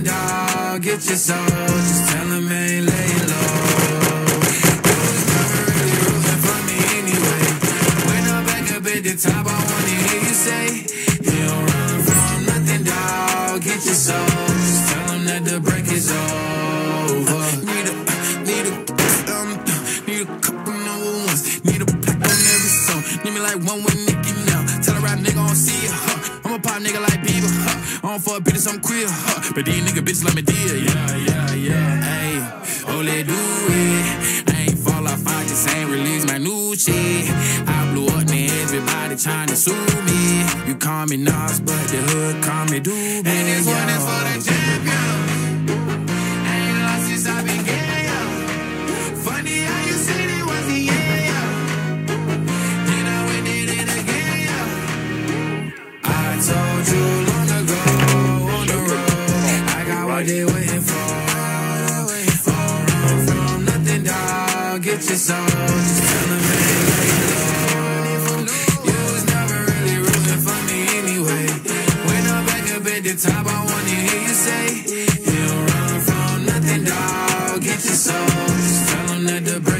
nothing, dog. Get your soul, just tell them ain't laying low. At the top, I wanna hear you say, You don't run from nothing, dog. Get your soul, I don't fuck bitches, I'm queer, huh? But these nigga bitches let me deal, yeah, yeah, yeah. Hey, oh, let do it. I ain't fall off, I just ain't release my new shit. I blew up, man, everybody trying to sue me. You call me Nas, but the hood call me Doobie. And this one is for the What they waiting for. Run from nothing, dog. Get your soul, just tell them low. You was never really rooting for me anyway. When I'm back up at the top, I wanna hear you say, You don't run from nothing, dog. Get your soul, just tell that the break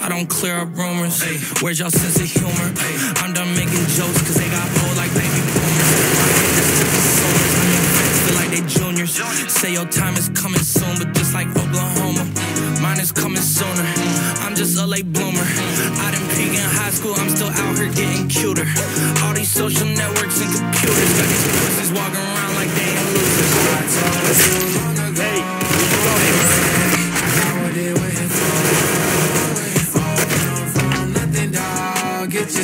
I don't clear up rumors. Where's y'all sense of humor? I'm done making jokes, cause they got old like baby boomers. Feel like they juniors. Say your time is coming soon, but just like Oklahoma, mine is coming sooner. I'm just a late bloomer. I didn't peak in high school, I'm still out here getting cuter. All these social networks and computers got these pussies walking around like they ain't losers.